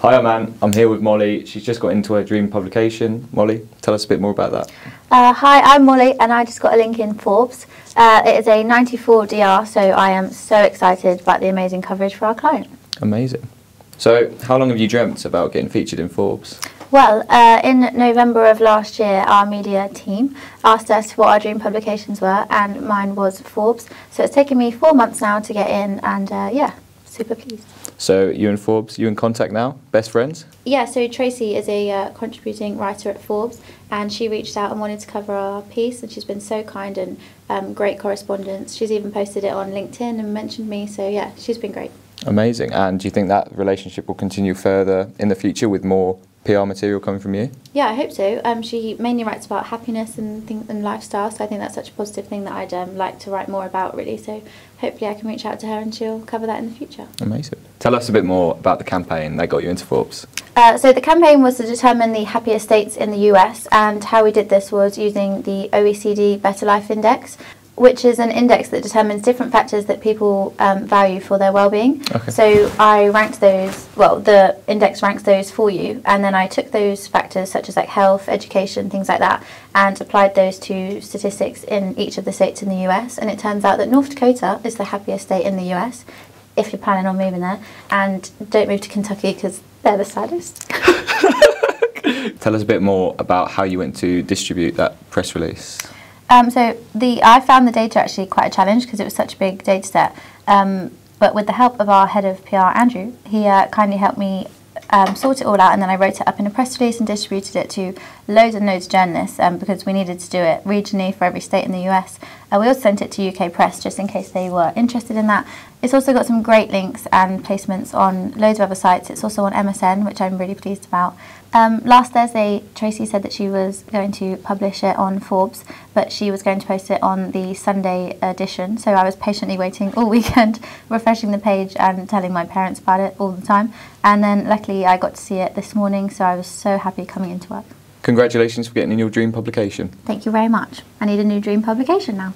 Hi, I'm Ant. I'm here with Molly. She's just got into her dream publication. Molly, tell us a bit more about that. Uh, hi, I'm Molly, and I just got a link in Forbes. Uh, it is a 94 DR, so I am so excited about the amazing coverage for our client. Amazing. So, how long have you dreamt about getting featured in Forbes? Well, uh, in November of last year, our media team asked us what our dream publications were, and mine was Forbes. So it's taken me four months now to get in, and uh, yeah, super pleased. So you and Forbes, you in contact now? Best friends? Yeah, so Tracy is a uh, contributing writer at Forbes, and she reached out and wanted to cover our piece, and she's been so kind and um, great correspondence. She's even posted it on LinkedIn and mentioned me, so yeah, she's been great. Amazing. And do you think that relationship will continue further in the future with more PR material coming from you? Yeah, I hope so. Um, she mainly writes about happiness and things and lifestyle, so I think that's such a positive thing that I'd um, like to write more about, really. So hopefully I can reach out to her and she'll cover that in the future. Amazing. Tell us a bit more about the campaign that got you into Forbes. Uh, so the campaign was to determine the happiest states in the US, and how we did this was using the OECD Better Life Index, which is an index that determines different factors that people um, value for their well-being. Okay. So I ranked those. Well, the index ranks those for you, and then I took those factors such as like health, education, things like that, and applied those to statistics in each of the states in the U.S. And it turns out that North Dakota is the happiest state in the U.S. If you're planning on moving there, and don't move to Kentucky because they're the saddest. Tell us a bit more about how you went to distribute that press release. Um, so the I found the data actually quite a challenge because it was such a big data set. Um, but with the help of our head of PR, Andrew, he uh, kindly helped me um, sort it all out and then I wrote it up in a press release and distributed it to loads and loads of journalists um, because we needed to do it regionally for every state in the US. Uh, we also sent it to UK Press just in case they were interested in that. It's also got some great links and placements on loads of other sites. It's also on MSN, which I'm really pleased about. Um, last Thursday, Tracy said that she was going to publish it on Forbes, but she was going to post it on the Sunday edition. So I was patiently waiting all weekend, refreshing the page and telling my parents about it all the time. And then luckily I got to see it this morning, so I was so happy coming into work. Congratulations for getting a new dream publication. Thank you very much. I need a new dream publication now.